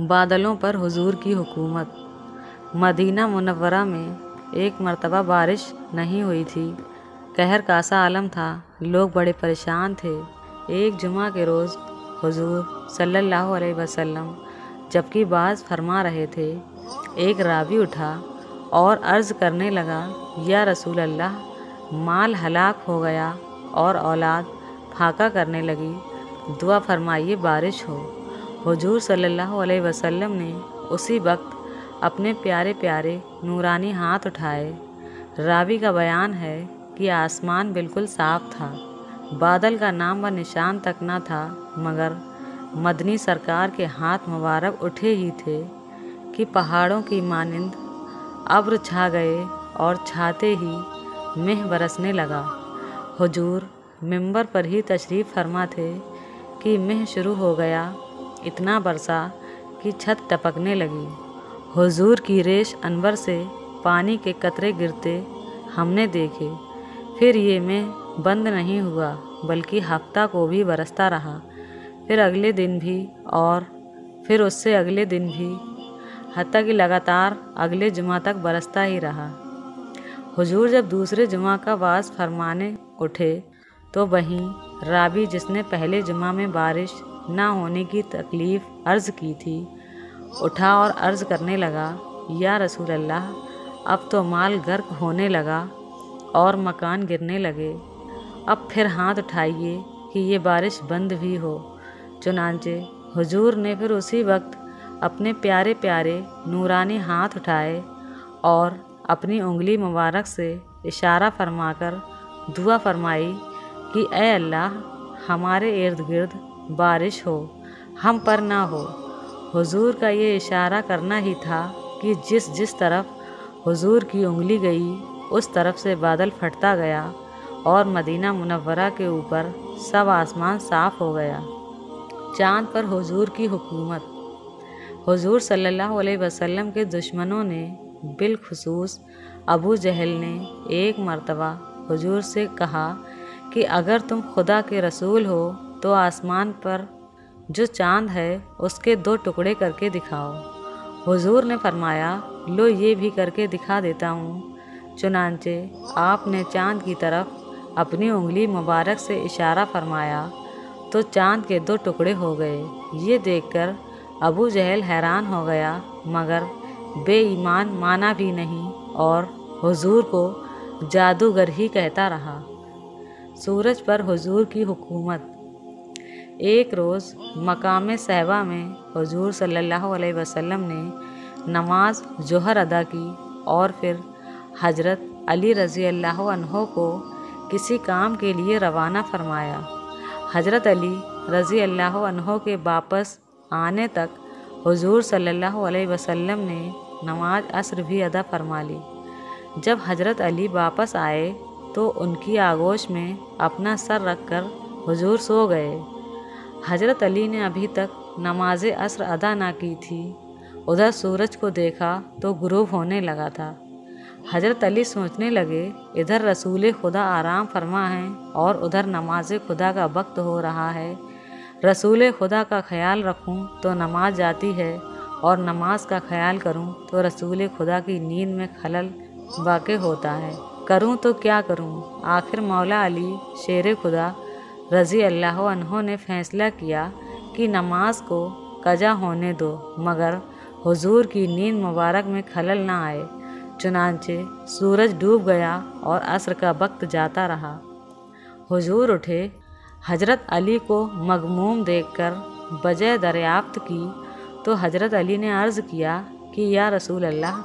बादलों पर हुजूर की हुकूमत। मदीना मुनव्वरा में एक मर्तबा बारिश नहीं हुई थी। कहर कासा आलम था। लोग बड़े परेशान थे। एक जुमा के रोज़ हुजूर सल्लल्लाहु अलैहि वसल्लम जबकि बाज फरमा रहे थे। एक रावी उठा और अर्ज़ करने लगा, या रसूल अल्लाह माल हलाक हो गया और औलाद फाका करने लगी। दुआ फरमाइए बारिश हो। हुजूर सल्लल्लाहु अलैहि वसल्लम ने उसी वक्त अपने प्यारे प्यारे नूरानी हाथ उठाए। रावी का बयान है कि आसमान बिल्कुल साफ़ था। बादल का नाम व निशान तक न था, मगर मदनी सरकार के हाथ मुबारक उठे ही थे कि पहाड़ों की मानिंद अब्र छा गए और छाते ही मेह बरसने लगा। हुजूर मिंबर पर ही तशरीफ़ फरमा थे कि मेह शुरू हो गया इतना बरसा कि छत टपकने लगी। हुजूर की रेश अनवर से पानी के कतरे गिरते हमने देखे। फिर ये में बंद नहीं हुआ, बल्कि हफ़्ता को भी बरसता रहा। फिर अगले दिन भी और फिर उससे अगले दिन भी हती कि लगातार अगले जुमा तक बरसता ही रहा। हुजूर जब दूसरे जुमा का वास फरमाने उठे तो वहीं राबी जिसने पहले जुमा में बारिश ना होने की तकलीफ़ अर्ज़ की थी। उठा और अर्ज़ करने लगा, या रसूल अल्लाह अब तो माल गर्क होने लगा और मकान गिरने लगे। अब फिर हाथ उठाइए कि ये बारिश बंद भी हो। चुनाचे हुजूर ने फिर उसी वक्त अपने प्यारे प्यारे नूरानी हाथ उठाए और अपनी उंगली मुबारक से इशारा फरमाकर दुआ फरमाई कि अल्लाह, हमारे इर्द गिर्द बारिश हो, हम पर ना हो। हुजूर का ये इशारा करना ही था कि जिस जिस तरफ़ हुजूर की उंगली गई, उस तरफ़ से बादल फटता गया और मदीना मुनव्वरा के ऊपर सब आसमान साफ़ हो गया। चाँद पर हुजूर की हुकूमत। हुजूर सल्लल्लाहु अलैहि वसल्लम के दुश्मनों ने बिलखसूस अबू जहल ने एक मर्तबा हुजूर से कहा कि अगर तुम खुदा के रसूल हो तो आसमान पर जो चाँद है, उसके दो टुकड़े करके दिखाओ। हुजूर ने फरमाया, लो, ये भी करके दिखा देता हूँ। चुनानचे आपने चाँद की तरफ़ अपनी उंगली मुबारक से इशारा फरमाया तो चाँद के दो टुकड़े हो गए। ये देखकर अबू जहल हैरान हो गया, मगर बेईमान माना भी नहीं और हुजूर को जादूगर ही कहता रहा। सूरज पर हुजूर की हुकूमत एक रोज़ मकाम सहबा में हजूर सल्लल्लाहु अलैहि वसल्लम ने नमाज़ जोहर अदा की और फिर हज़रत अली रज़ी अल्लाह को किसी काम के लिए रवाना फरमाया। हज़रत अली रज़ी अल्लाह के वापस आने तक हुजूर सल्लल्लाहु अलैहि वसल्लम ने नमाज़ असर भी अदा फरमा ली। जब हज़रत अली वापस आए तो उनकी आगोश में अपना सर रखकर हुजूर सो गए। हज़रत अली ने अभी तक नमाज़ असर अदा ना की थी। उधर सूरज को देखा तो गुरूब होने लगा था। हज़रत अली सोचने लगे, इधर रसूल खुदा आराम फरमा है और उधर नमाज़ खुदा का वक्त हो रहा है। रसूल खुदा का ख्याल रखूँ तो नमाज़ जाती है और नमाज़ का ख्याल करूँ तो रसूल खुदा की नींद में खलल वाक़ होता है। करूँ तो क्या करूँ? आखिर मौला अली, शेर खुदा रज़ी अल्लाह ने फ़ैसला किया कि नमाज़ को कजा होने दो, मगर हुजूर की नींद मुबारक में खलल ना आए। चुनांचे सूरज डूब गया और असर का वक्त जाता रहा। हुजूर उठे, हज़रत अली को मगमूम देखकर बजय दरियाफ्त की तो हज़रत अली ने अर्ज़ किया कि, या रसूल अल्लाह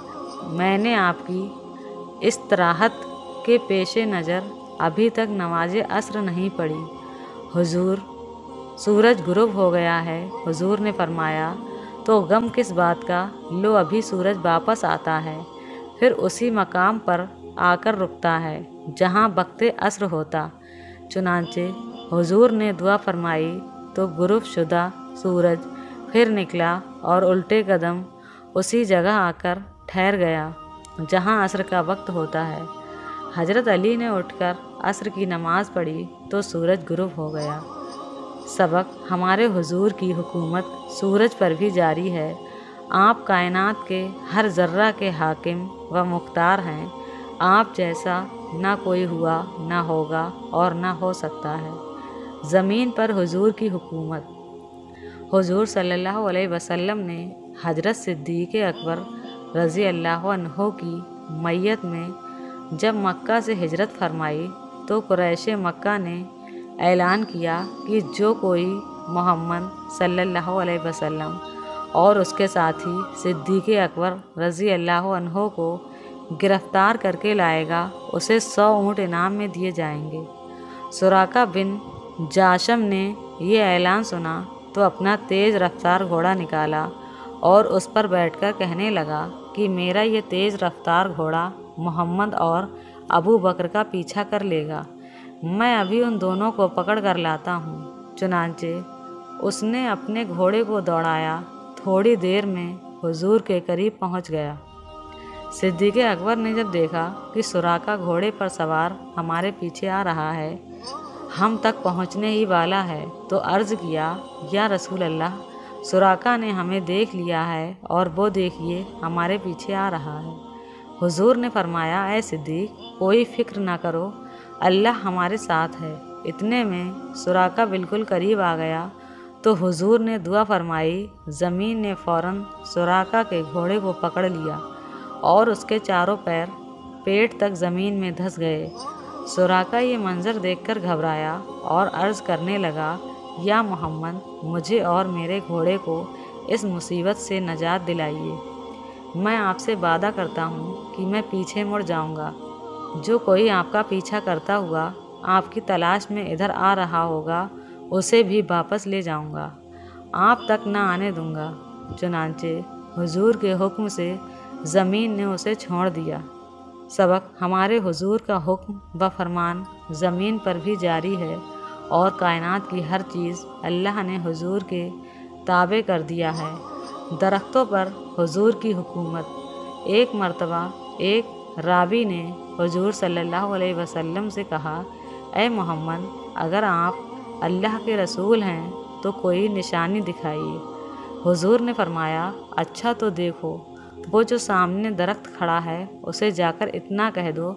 मैंने आपकी इस तराहत के पेश नज़र अभी तक नमाज़ असर नहीं पढ़ी। हुजूर, सूरज गुरूब हो गया है, हुजूर ने फरमाया तो गम किस बात का? लो, अभी सूरज वापस आता है, फिर उसी मकाम पर आकर रुकता है, जहाँ वक्त असर होता। चुनाचे, हुजूर ने दुआ फरमाई तो गुरूब शुदा, सूरज फिर निकला और उल्टे कदम उसी जगह आकर ठहर गया, जहाँ असर का वक्त होता है। हज़रत अली ने उठकर असर की नमाज़ पढ़ी तो सूरज गुरूब हो गया। सबक, हमारे हुजूर की हुकूमत सूरज पर भी जारी है। आप कायनात के हर ज़र्रा के हाकिम व मुख्तार हैं। आप जैसा ना कोई हुआ, ना होगा और ना हो सकता है। ज़मीन पर हुजूर की हुकूमत। हुजूर सल्लल्लाहु अलैहि वसल्लम ने हज़रत सिद्दीक़ अकबर रज़ी अल्लाह की मैयत में जब मक्का से हिजरत फरमाई तो क्रैश मक्का ने ऐलान किया कि जो कोई मोहम्मद सल्लल्लाहु अलैहि वसल्लम और उसके साथी सिद्दीक़ अकबर रज़ी अल्लाह अन्हो को गिरफ़्तार करके लाएगा, उसे सौ ऊँट इनाम में दिए जाएँगे। सुराका बिन जाशम ने यह ऐलान सुना तो अपना तेज़ रफ्तार घोड़ा निकाला और उस पर बैठकर कहने लगा कि मेरा ये तेज़ रफ्तार घोड़ा मोहम्मद और अबू बकर का पीछा कर लेगा। मैं अभी उन दोनों को पकड़ कर लाता हूँ। चुनाचे, उसने अपने घोड़े को दौड़ाया। थोड़ी देर में हुजूर के करीब पहुँच गया। सिद्दीक़ अकबर ने जब देखा कि सुराका घोड़े पर सवार हमारे पीछे आ रहा है, हम तक पहुँचने ही वाला है तो अर्ज़ किया, या रसूल अल्लाह सुराका ने हमें देख लिया है और वो देखिए, हमारे पीछे आ रहा है। हुजूर ने फरमाया ए सिद्दीक, कोई फ़िक्र ना करो, अल्लाह हमारे साथ है। इतने में सुराका बिल्कुल करीब आ गया। तो हुजूर ने दुआ फरमाई, ज़मीन ने फ़ौर सुराका के घोड़े को पकड़ लिया और उसके चारों पैर पेट तक ज़मीन में धस गए। सुराका ये मंज़र देखकर घबराया और अर्ज़ करने लगा, या मोहम्मद, मुझे और मेरे घोड़े को इस मुसीबत से नजात दिलाइए। मैं आपसे वादा करता हूँ कि मैं पीछे मुड़ जाऊँगा। जो कोई आपका पीछा करता हुआ आपकी तलाश में इधर आ रहा होगा, उसे भी वापस ले जाऊँगा। आप तक न आने दूँगा। चुनाचे हुजूर के हुक्म से ज़मीन ने उसे छोड़ दिया। सबक, हमारे हुजूर का हुक्म व फरमान ज़मीन पर भी जारी है और कायनात की हर चीज़ अल्लाह ने हुजूर के ताबे कर दिया है। दरख्तों पर हुजूर की हुकूमत। एक मर्तबा, एक रावी ने हुजूर सल्लल्लाहु अलैहि वसल्लम से कहा ए मोहम्मद, अगर आप अल्लाह के रसूल हैं तो कोई निशानी दिखाइए। हुजूर ने फरमाया अच्छा तो देखो, वो जो सामने दरख्त खड़ा है, उसे जाकर इतना कह दो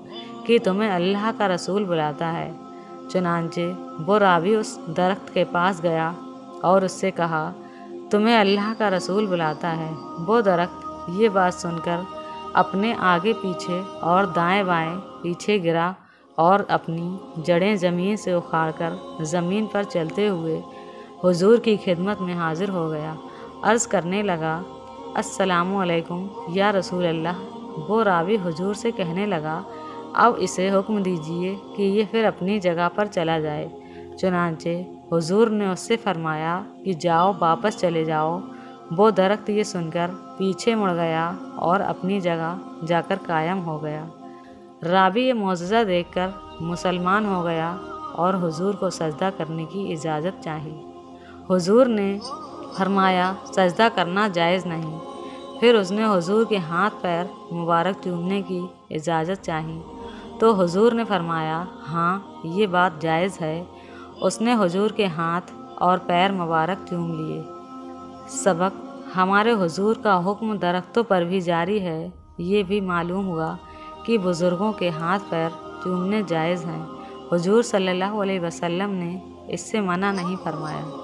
कि तुम्हें अल्लाह का रसूल बुलाता है। चुनानचे वो रावी उस दरख्त के पास गया और उससे कहा तुम्हें अल्लाह का रसूल बुलाता है। वो दरख्त, ये बात सुनकर अपने आगे पीछे और दाएँ बाएँ पीछे गिरा और अपनी जड़ें ज़मीन से उखाड़कर ज़मीन पर चलते हुए हुजूर की खिदमत में हाजिर हो गया। अर्ज़ करने लगा असलकुम या रसूल अल्लाह वो रावी हुजूर से कहने लगा, अब इसे हुक्म दीजिए कि ये फिर अपनी जगह पर चला जाए। चुनानचे हुजूर ने उससे फरमाया कि जाओ, वापस चले जाओ। वो दरख्त ये सुनकर पीछे मुड़ गया और अपनी जगह जाकर कायम हो गया। रावी ये मुआजा देखकर मुसलमान हो गया और हुजूर को सजदा करने की इजाज़त चाही। हुजूर ने फरमाया, सजदा करना जायज़ नहीं। फिर उसने हुजूर के हाथ पैर मुबारक चूमने की इजाज़त चाही। तो हुजूर ने फरमाया हाँ ये बात जायज़ है। उसने हुजूर के हाथ और पैर मुबारक चूम लिए। सबक, हमारे हुजूर का हुक्म दरख्तों पर भी जारी है। ये भी मालूम हुआ कि बुज़ुर्गों के हाथ पैर चूमने जायज़ हैं। हुजूर सल्लल्लाहु अलैहि वसल्लम ने इससे मना नहीं फरमाया।